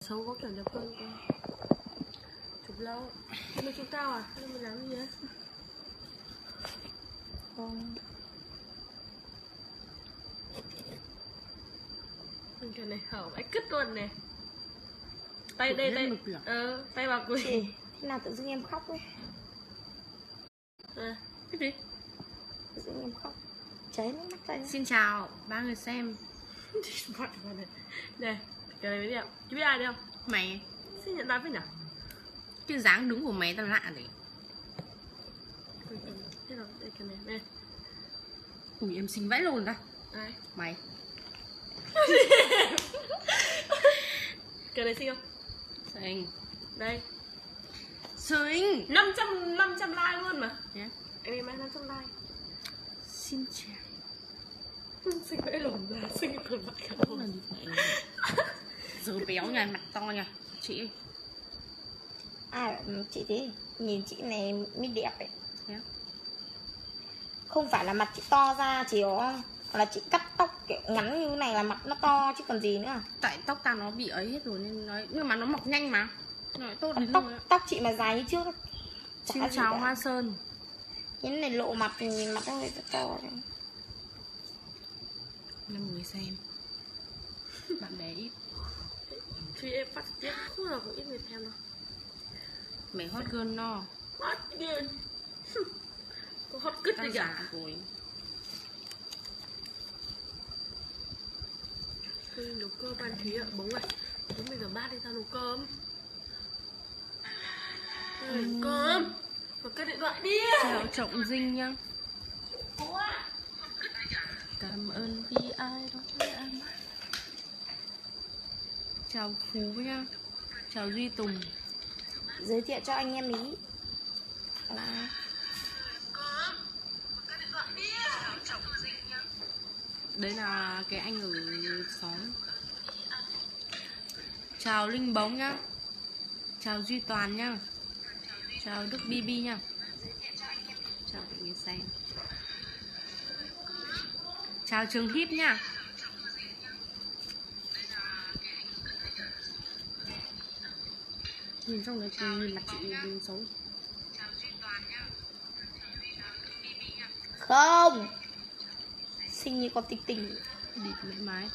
xấu có kiểu đẹp hơn cơ. Chụp lâu. Nhưng mà chụp tao à? Nhưng mà làm gì á Mình cái này hở vãi cứt luôn này. Tay đây tay ờ tay vào quỳ. Thế nào tự dưng em khóc ấy? À, cái gì? Tự dưng em khóc. Cháy nước mắt tay. Xin chào ba người xem. Này cái này mới đẹp. Chú biết ai đây không? Mày. Xin nhận đáp với nhỉ? Cái dáng đứng của mày tao lạ đấy thế rồi đây cái này đây. Ui em xinh vãi lồn ra đây Mày. Cái này xinh không? Xinh. Đây. Xinh. 500 500 like luôn mà. Yeah. em ăn 500 like. Xin chào. Xinh vãi lồn ra xinh còn vãi cả Đúng lồn Giờ béo nha, mặt to nha. Chị ừ, chị thế Nhìn chị này mới đẹp ấy. Á? Không phải là mặt chị to ra Chỉ có là chị cắt tóc kiểu ngắn như thế này là mặt nó to chứ còn gì nữa. Tại tóc tao nó bị ấy hết rồi nên nói Nhưng mà nó mọc nhanh mà. Nó tốt đến tóc rồi tóc chị mà dài như trước Xin gì chào. Hoa Sơn. Cái này lộ mặt thì nhìn mặt nó hơi to đấy. năm người xem. Bạn bè ít Thì em phát tiếp. Không là cũng ít người xem đâu. Mày hot girl no. Hot girl. Có hot cứt cả? rồi. Tôi nấu cơm ăn Thúy ạ, bóng này Bóng bây giờ bát đi tao nấu cơm. Nấu cơm. Và cất điện thoại đi. Chào Trọng Dinh nhá. Cảm ơn vì ai đó với anh Chào Phú nhá. Chào Duy Tùng. Giới thiệu cho anh em ý. Là Đấy là cái anh ở xóm. Chào Linh Bóng nhá. Chào Duy Toàn nhá. Chào Đức BB nhá. Chào mọi người xem Chào Trường Hip nhá Nhìn trong đấy nhìn mặt chị nhìn xấu. Không! Xinh như con tinh tinh. Địt mẹ mái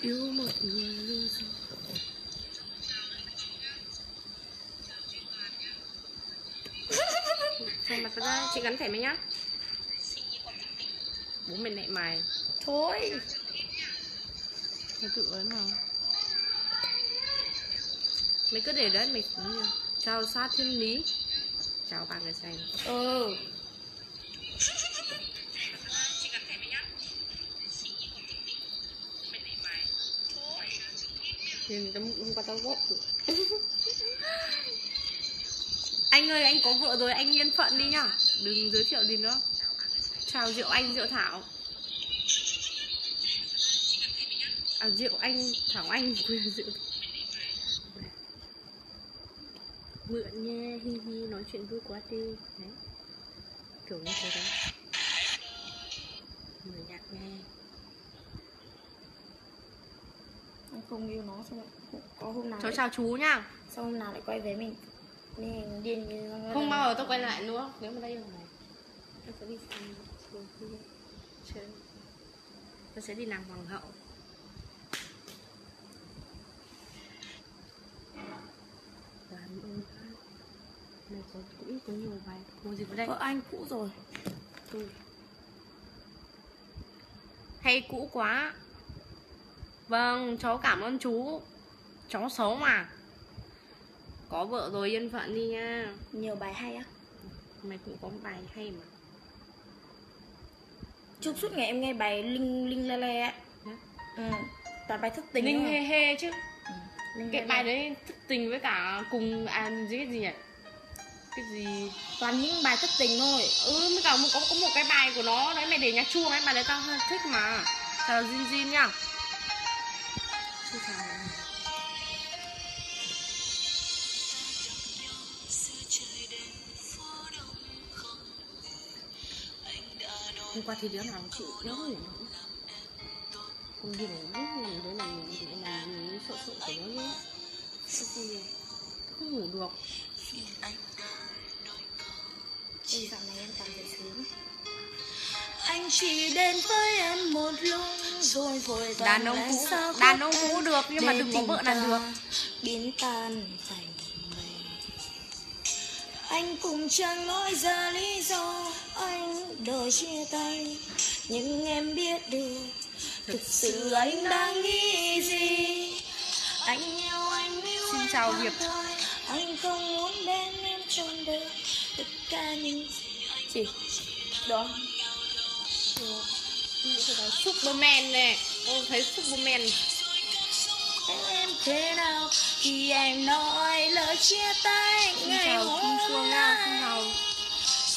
Yêu một người sao? Xem mặt ra, chị gắn thẻ mày nhá. Bố mày nệ mày. Thôi Mày tự ấy mà Mày cứ để đấy, mày Chào sát thiên lý. Chào ba người xem Ừ. Nhìn tao hôm qua tao rồi. Anh ơi, anh có vợ rồi, anh yên phận đi nhá. Đừng giới thiệu gì nữa. Chào Diệu Anh, Diệu Thảo À Diệu Anh, Thảo Anh. Quên Diệu Mượn nha, hi hi, nói chuyện vui quá đi. Đấy. Kiểu như thế đấy. Mở nhạc nghe Em không yêu nó xong rồi Có hôm nào Cháu lại- chào chú nhá Xong hôm nào lại quay về mình. Nên điên như Không bao giờ tôi quay lại nữa. Nếu mà đây là này Tôi sẽ đi xem chơi. Tôi sẽ đi làm hoàng hậu Cảm ơn anh. Này có cũng có nhiều bài Mua gì vào đây Vợ anh cũ rồi. Tôi Hay cũ quá. Vâng, cháu cảm ơn chú. Cháu xấu mà. Có vợ rồi yên phận đi nha. Nhiều bài hay á. Mày cũng có bài hay mà. Chúc suốt ngày em nghe bài Linh Linh Le ấy Hả? Ừ Toàn bài thức tình Linh hê hê chứ. Ừ, Cái bài đấy thức tình với cả cùng à gì cái gì nhỉ cái gì? Toàn những bài thất tình thôi. Ừ mới cả một, có, có một cái bài của nó đấy mày để nhạc chuông ấy bài đấy tao thích mà. Tao zin zin nhá Hôm qua thì đứa nào chịu nhớ ngủ nữa Nhìn ngủ đấy là nhìn là gì sợ sợ của nó nhé Sợ gì Không ngủ được. Ê, dạo này em toàn dậy sớm Anh chỉ đến với em một lúc rồi vội vàng Đàn ông cũ Đàn ông cũ được nhưng mà đừng có vợ là được. biến tan thành anh cũng chẳng nói ra lý do anh đòi chia tay nhưng em biết được thực sự anh đang nghĩ gì. Anh yêu anh yêu Xin chào thôi. anh không muốn bên trọn đời tất cả những gì đó. Superman này Tôi thấy Superman. Em thế nào khi em nói lời chia tay Xin ngày hôm nay.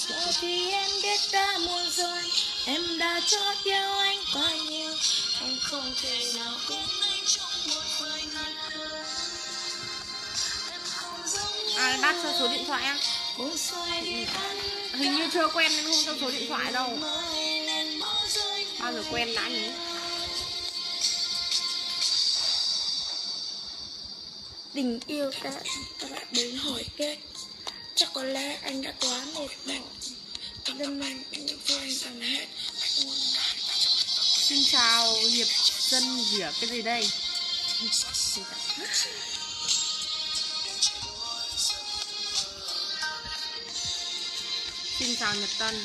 Giờ thì em biết đã muộn rồi Em đã chót yêu anh quá nhiều. Em không thể nào quên anh trong một vài ngày thơ Em không Ai bắt cho số điện thoại em Hình như chưa quen nên không cho số điện thoại đâu. Bao giờ quen đã nhỉ? Tình yêu ta, ta đã đến hồi kết. Chắc có lẽ anh đã quá mệt mỏi. Nay anh đã quên rằng hết. Xin chào Hiệp Dân Dĩa cái gì đây Xin chào Nhật Tân.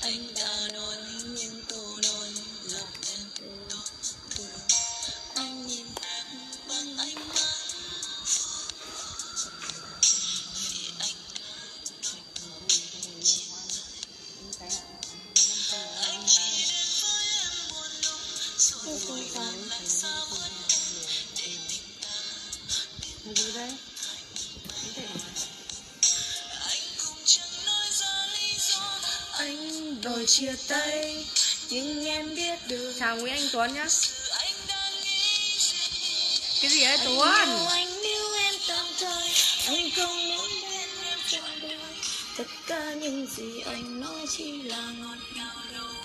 Anh đã nói những câu nói làm em từ từ anh nhìn em bằng ánh mắt tôi không phải Cái gì đây đòi chia tay nhưng em biết được Chào Nguyễn Anh Tuấn nhá. Cái gì đấy anh Tuấn? yêu anh yêu em tạm thời anh không muốn bên em trọn đời. Tất cả những gì anh nói chỉ là ngọt ngào đâu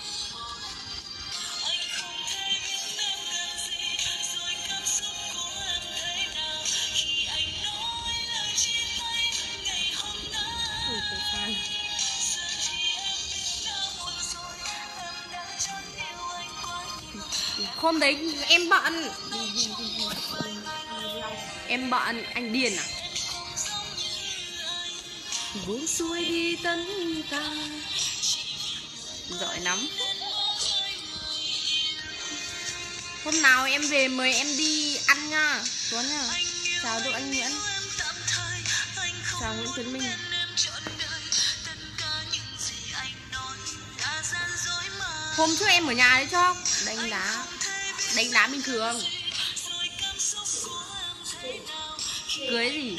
Hôm đấy em bận. Em bận Anh điên à? Buông xuôi đi tất cả Giỏi lắm. Hôm nào em về mời em đi ăn nha. Tuấn nha. Chào Đỗ Anh Nguyễn. Chào Nguyễn Tuấn Minh. Hôm trước em ở nhà đấy cho. Đánh đá Đánh đá bình thường. Cưới gì?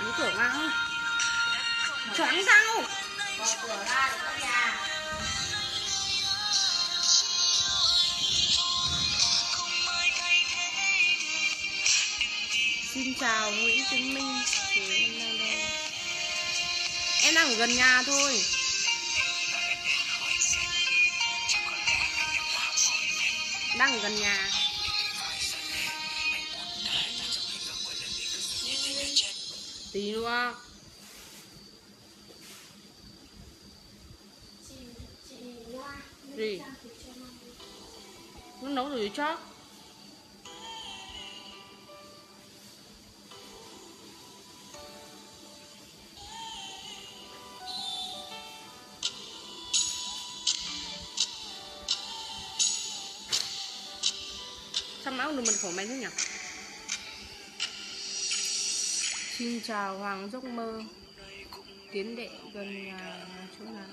Đúng cửa vào Choáng sao? Xin chào Nguyễn Tiến Minh. Thì em đang đây. Em đang ở gần nhà thôi. Đang ở gần nhà. Tí nữa. Gì? Nó nấu rồi chót không được mật khẩu mày thế nhỉ? Xin chào Hoàng Giấc Mơ Tiến đệ gần nhà chỗ nào?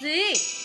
Gì?